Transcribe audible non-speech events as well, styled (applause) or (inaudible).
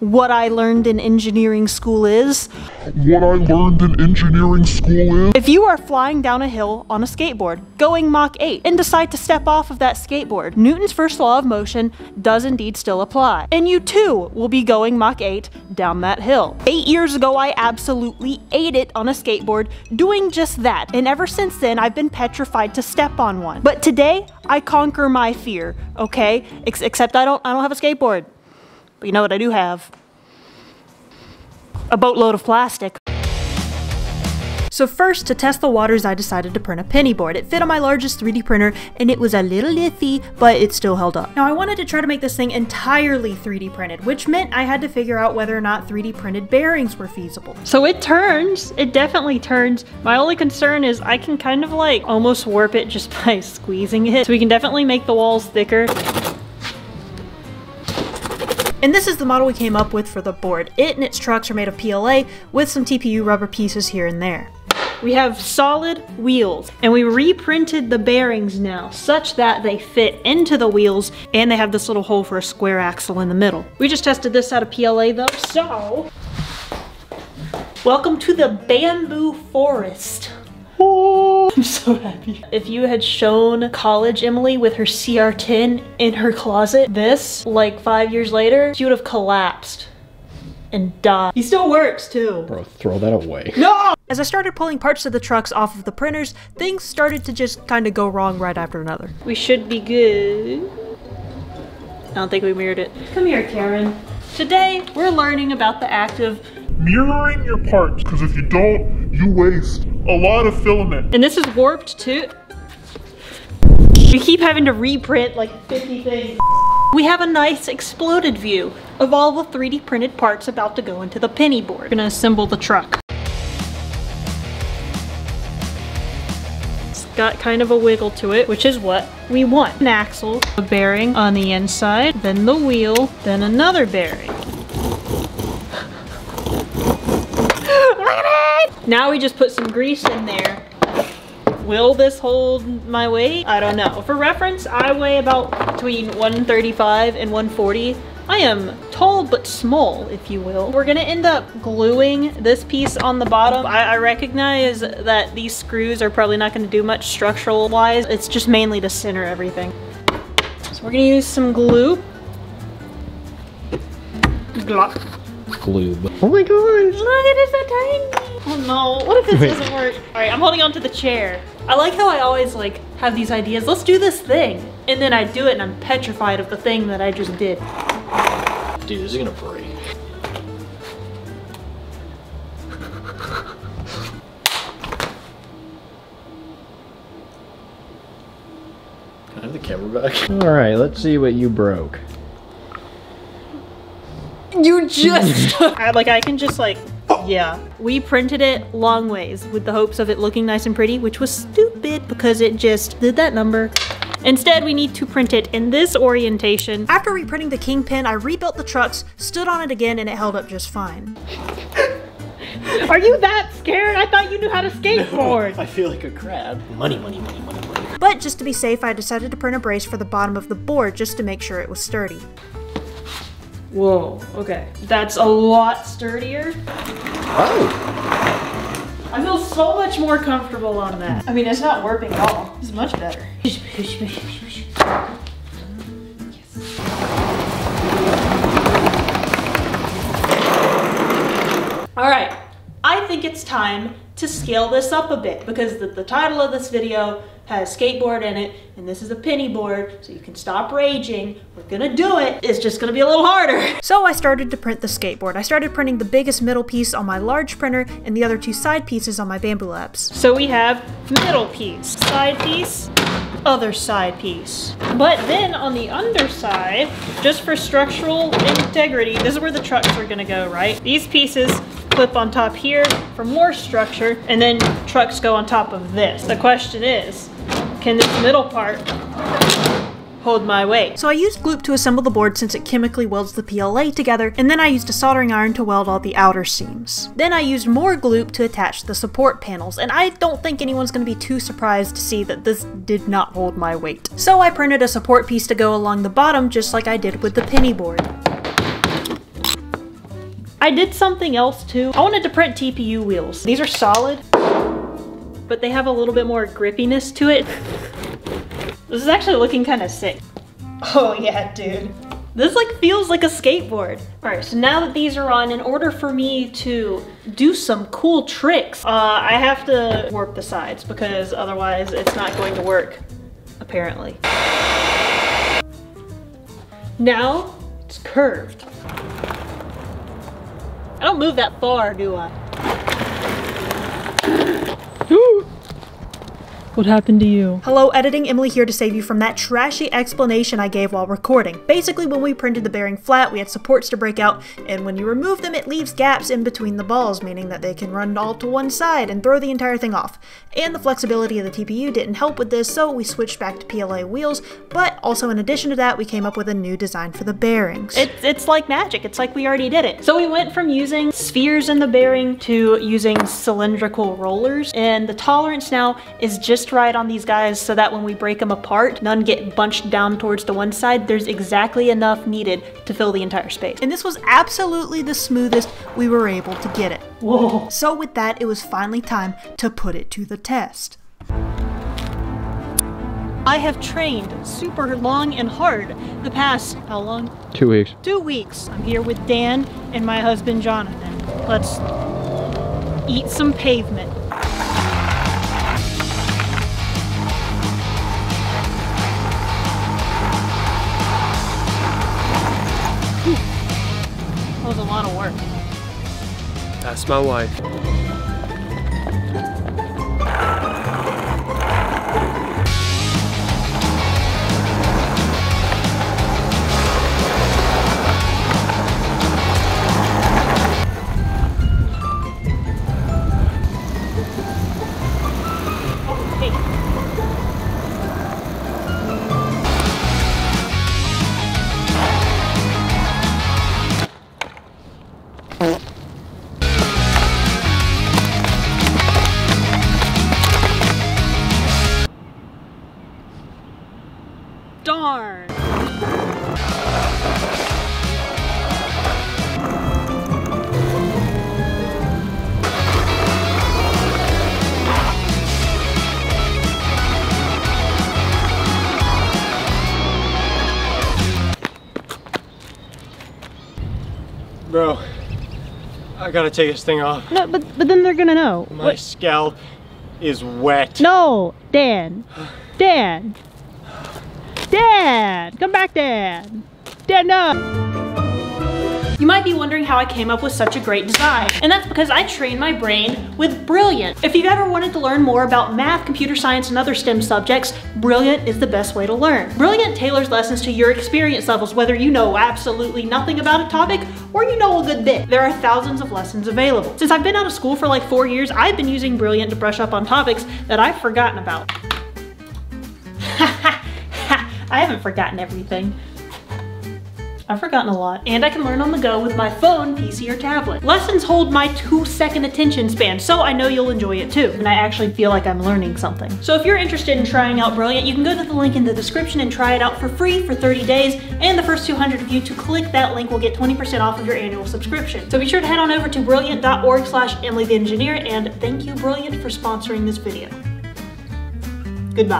what I learned in engineering school is What I learned in engineering school is if you are flying down a hill on a skateboard, going Mach 8, and decide to step off of that skateboard, Newton's first law of motion does indeed still apply. And you too will be going Mach 8 down that hill. Eight years ago, I absolutely ate it on a skateboard, doing just that. And ever since then, I've been petrified to step on one. But today, I conquer my fear, okay? Ex except I don't, I don't have a skateboard. But you know what I do have? A boatload of plastic. So first, to test the waters, I decided to print a penny board. It fit on my largest 3D printer, and it was a little iffy, but it still held up. Now I wanted to try to make this thing entirely 3D printed, which meant I had to figure out whether or not 3D printed bearings were feasible. So it turns, it definitely turns. My only concern is I can kind of like almost warp it just (laughs) by squeezing it. So we can definitely make the walls thicker. And this is the model we came up with for the board. It and its trucks are made of PLA with some TPU rubber pieces here and there. We have solid wheels and we reprinted the bearings now such that they fit into the wheels and they have this little hole for a square axle in the middle. We just tested this out of PLA though, so welcome to the bamboo forest. (laughs) I'm so happy. If you had shown college Emily with her CR10 in her closet, this, like five years later, she would have collapsed and died. He still works too. Bro, throw that away. No! As I started pulling parts of the trucks off of the printers, things started to just kind of go wrong right after another. We should be good. I don't think we mirrored it. Come here, Karen. Today, we're learning about the act of mirroring your parts, because if you don't, you waste a lot of filament. And this is warped too. We keep having to reprint like 50 things. We have a nice exploded view of all the 3D printed parts about to go into the penny board. We're gonna assemble the truck. It's got kind of a wiggle to it, which is what we want. An axle, a bearing on the inside, then the wheel, then another bearing. Now we just put some grease in there. Will this hold my weight? I don't know. For reference, I weigh about between 135 and 140. I am tall but small, if you will. We're gonna end up gluing this piece on the bottom. I, I recognize that these screws are probably not gonna do much structural wise. It's just mainly to center everything. So we're gonna use some glue. Glop. Glue. Oh my gosh. Look, it is so tiny. Oh no, what if this Wait. doesn't work? All right, I'm holding on to the chair. I like how I always like have these ideas. Let's do this thing. And then I do it and I'm petrified of the thing that I just did. Dude, this is gonna break. Can I have the camera back? Alright, let's see what you broke. You just (laughs) (laughs) I, like I can just like yeah. We printed it long ways with the hopes of it looking nice and pretty, which was stupid because it just did that number. Instead, we need to print it in this orientation. After reprinting the Kingpin, I rebuilt the trucks, stood on it again, and it held up just fine. (laughs) Are you that scared? I thought you knew how to skateboard. I feel like a crab. Money, money, money, money, money. But just to be safe, I decided to print a brace for the bottom of the board just to make sure it was sturdy. Whoa, okay. That's a lot sturdier. Oh! I feel so much more comfortable on that. I mean, it's not warping at all. It's much better. All right, I think it's time to scale this up a bit because the, the title of this video has skateboard in it and this is a penny board so you can stop raging. We're gonna do it. It's just gonna be a little harder. (laughs) So I started to print the skateboard. I started printing the biggest middle piece on my large printer and the other two side pieces on my Bambu Labs. So we have middle piece, side piece, other side piece. But then on the underside, just for structural integrity, this is where the trucks are gonna go, right? These pieces clip on top here for more structure, and then trucks go on top of this. The question is, can this middle part hold my weight? So I used Gloop to assemble the board since it chemically welds the PLA together, and then I used a soldering iron to weld all the outer seams. Then I used more Gloop to attach the support panels, and I don't think anyone's going to be too surprised to see that this did not hold my weight. So I printed a support piece to go along the bottom just like I did with the penny board. I did something else too. I wanted to print TPU wheels. These are solid, but they have a little bit more grippiness to it. This is actually looking kind of sick. Oh yeah, dude. This like feels like a skateboard. All right, so now that these are on, in order for me to do some cool tricks, uh, I have to warp the sides because otherwise it's not going to work, apparently. Now it's curved. I don't move that far, do I? What happened to you? Hello, editing Emily here to save you from that trashy explanation I gave while recording. Basically, when we printed the bearing flat, we had supports to break out, and when you remove them, it leaves gaps in between the balls, meaning that they can run all to one side and throw the entire thing off. And the flexibility of the TPU didn't help with this, so we switched back to PLA wheels, but also in addition to that, we came up with a new design for the bearings. It's, it's like magic. It's like we already did it. So we went from using spheres in the bearing to using cylindrical rollers, and the tolerance now is just right on these guys so that when we break them apart, none get bunched down towards the one side. There's exactly enough needed to fill the entire space. and this was absolutely the smoothest we were able to get it. Whoa. So with that, it was finally time to put it to the test. I have trained super long and hard the past, how long? Two weeks. Two weeks. I'm here with Dan and my husband Jonathan. Let's eat some pavement. That's my wife. I gotta take this thing off. No, but but then they're gonna know. My scalp is wet. No, Dan. Dan. Dan, come back, Dan. Dan, no. You might be wondering how I came up with such a great design, and that's because I train my brain with Brilliant. If you've ever wanted to learn more about math, computer science, and other STEM subjects, Brilliant is the best way to learn. Brilliant tailors lessons to your experience levels, whether you know absolutely nothing about a topic or you know a good bit. There are thousands of lessons available. Since I've been out of school for like four years, I've been using Brilliant to brush up on topics that I've forgotten about. (laughs) I haven't forgotten everything. I've forgotten a lot. And I can learn on the go with my phone, PC, or tablet. Lessons hold my two second attention span, so I know you'll enjoy it too. And I actually feel like I'm learning something. So if you're interested in trying out Brilliant, you can go to the link in the description and try it out for free for 30 days. And the first 200 of you to click that link will get 20% off of your annual subscription. So be sure to head on over to brilliant.org slash Emily the Engineer. And thank you, Brilliant, for sponsoring this video. Goodbye.